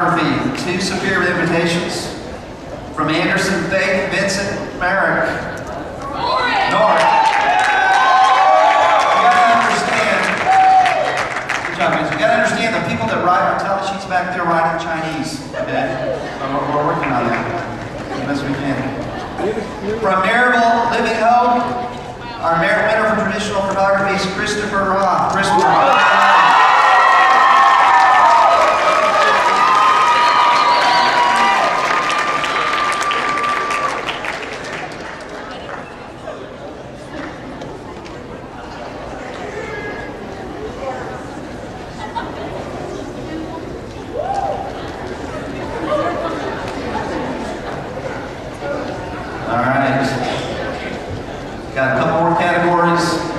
Photography, two superior invitations from Anderson Faith Vincent Merrick. North. You gotta understand, good job, guys. You gotta understand the people that write our tell back there write in Chinese, okay? We're, working on that as we can. From Maryville Living Hope, our winner for traditional photography is Christopher Rath. Got a couple more categories.